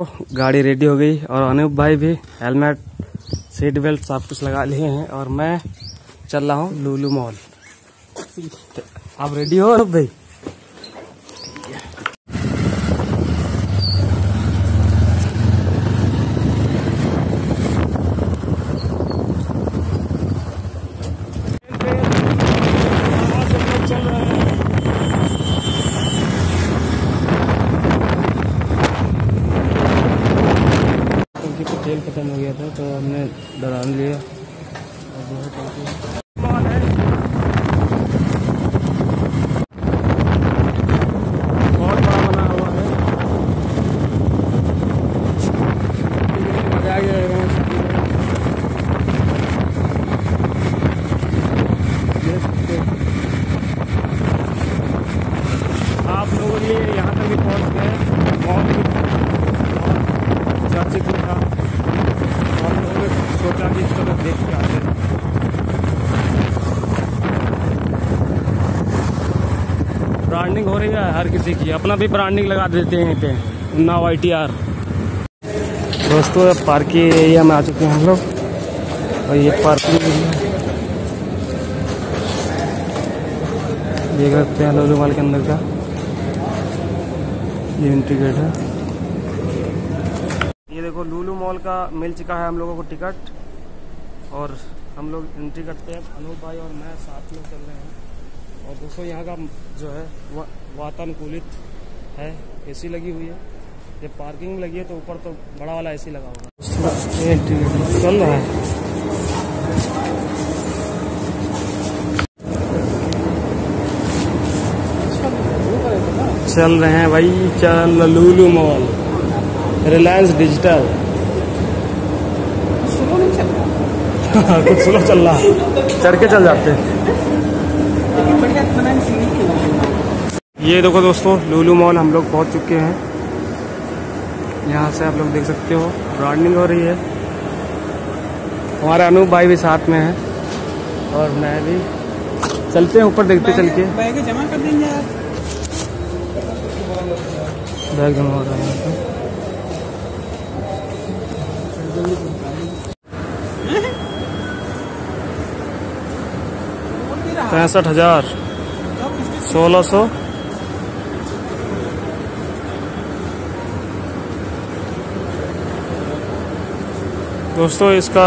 गाड़ी रेडी हो गई और अनूप भाई भी हेलमेट, सीट बेल्ट सब कुछ लगा लिए हैं और मैं चल रहा हूँ लूलू मॉल। आप रेडी हो अनूप भाई? तेल खत्म हो गया था तो हमने डरान लिया। और बहुत बड़ा बना हुआ है मज़ा आ गया है देख सकते हैं। आप लोग ये यहाँ तक भी पहुँच गए मॉल भी और चर्चित भी था और हम लोगों ने सोचा कि इसको लोग देख के आते हैं ब्रांडिंग हो रही है हर किसी की। अपना भी ब्रांडिंग लगा देते हैं यहीं पे उन्ना वाई टी आर दोस्तों पार्किंग एरिया में आ चुके हैं हम लोग। और ये पार्किंग। देख सकते हैं लोलू माल के अंदर का। ये गेट है। ये देखो, लूलू मॉल का मिल चुका है हम लोगों को टिकट और हम लोग एंट्री करते हैं। अनूप भाई और मैं साथ में चल रहे हैं। और दोस्तों यहाँ का जो है वा- वातानुकूलित है एसी लगी हुई है। ये पार्किंग में लगी है तो ऊपर तो बड़ा वाला एसी लगा हुआ गेट चल रहा है। चल रहे हैं भाई चल लूलू मॉल। रिलायंस डिजिटल कुछ स्लो चल रहा। है चढ़ के चल जाते हैं। ये देखो दोस्तों लूलू मॉल हम लोग पहुँच चुके हैं। यहाँ से आप लोग देख सकते हो ब्रांडिंग हो रही है। हमारे अनूप भाई भी साथ में है। और मैं भी चलते हैं ऊपर देखते चल के बैग जमा कर देंगे यार बैग जमा हो रहा है। पैंसठ हज़ार सोलह सौ। दोस्तों, इसका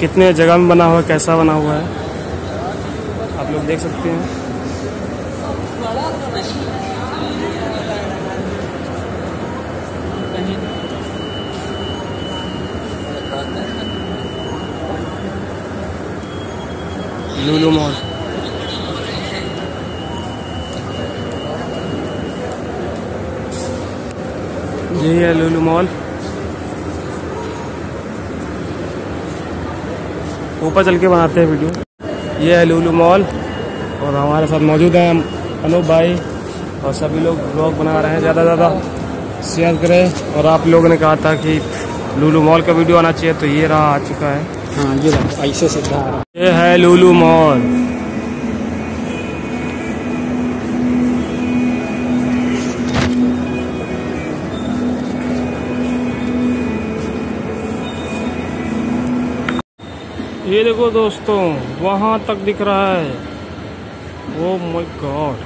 कितने जगह में बना हुआ है, कैसा बना हुआ है? आप लोग देख सकते हैं। लूलू मॉल। यही है लूलू मॉल। ऊपर चल के बनाते हैं वीडियो ये है लूलू मॉल और हमारे साथ मौजूद हैं अनूप भाई और सभी लोग ब्लॉग बना रहे हैं ज़्यादा ज़्यादा। शेयर करें और आप लोगों ने कहा था कि लूलू मॉल का वीडियो आना चाहिए तो ये रहा आ चुका है। हाँ ये ऐसे सीधा ये है लूलू मॉल। ये देखो दोस्तों वहाँ तक दिख रहा है। ओ माय गॉड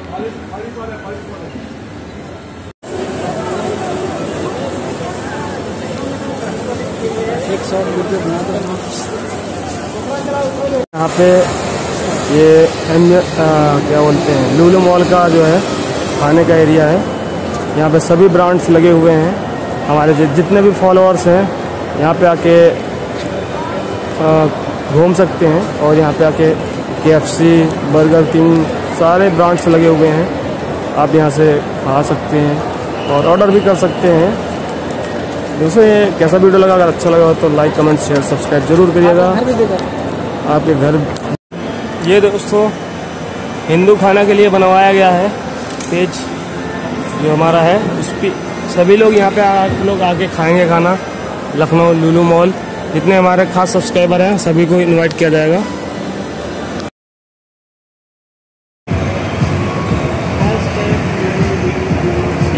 यहाँ पे ये एम क्या बोलते हैं लूलू मॉल का जो है खाने का एरिया है। यहाँ पे सभी ब्रांड्स लगे हुए हैं। हमारे जितने भी फॉलोअर्स हैं यहाँ पे आके आ, घूम सकते हैं और यहाँ पे आके के बर्गर किंग सारे ब्रांड्स लगे हुए हैं। आप यहाँ से खा सकते हैं और ऑर्डर भी कर सकते हैं। दोस्तों ये कैसा वीडियो लगा? अगर अच्छा लगा तो लाइक कमेंट शेयर सब्सक्राइब ज़रूर करिएगा। आपके घर ये दोस्तों हिंदू खाना के लिए बनवाया गया है। पेज जो हमारा है उस पे सभी लोग यहाँ पे आप लोग आके खाएँगे खाना। लखनऊ लुलू मॉल। जितने हमारे खास सब्सक्राइबर हैं, सभी को इनवाइट किया जाएगा।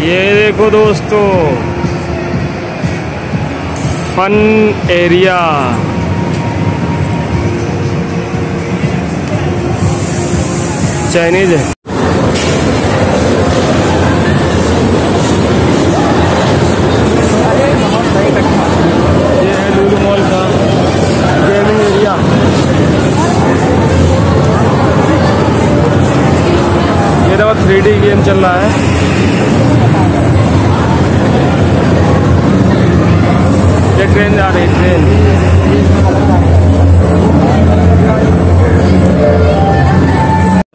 ये देखो दोस्तों फन एरिया चाइनीज़ है। गेम चल रहा है। ये ट्रेन जा रही है ट्रेन।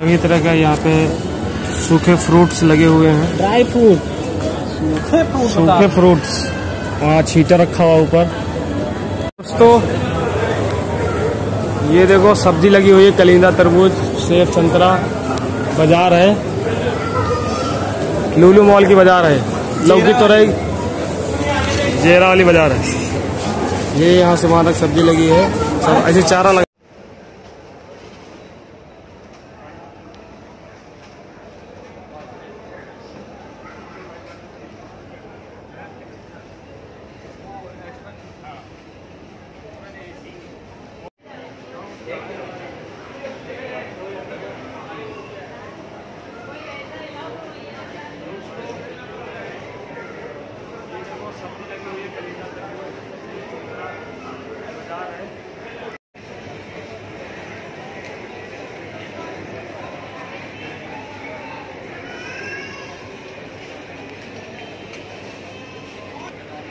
सभी तरह का यहाँ पे सूखे फ्रूट्स लगे हुए हैं। ड्राई फ्रूट सूखे फ्रूट सूखे फ्रूट्स वहाँ छीटा रखा हुआ ऊपर। दोस्तों ये देखो सब्ज़ी लगी हुई है कलिंदा तरबूज सेब संतरा बाज़ार है। लूलू मॉल की बाज़ार है। लौकी तो रही। जेरा वाली बाज़ार है। ये यहाँ से वहाँ तक सब्ज़ी लगी है। सब ऐसे चारा लगा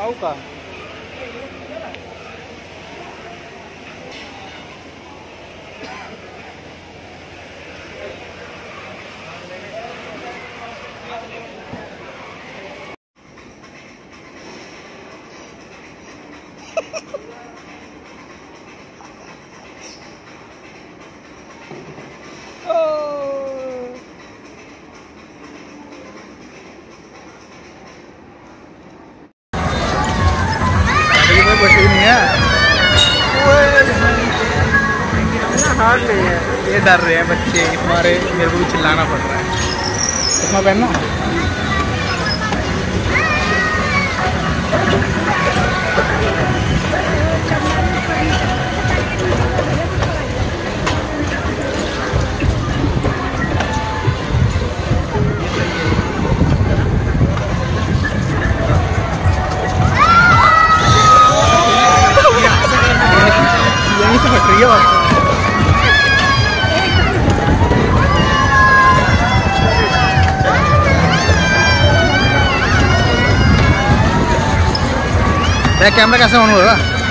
आऊ का हार्ड नहीं है। ये डर रहे हैं बच्चे हमारे मेरे को भी चिल्लाना पड़ रहा है। चश्मा पहनना? यहीं से फट रही है बात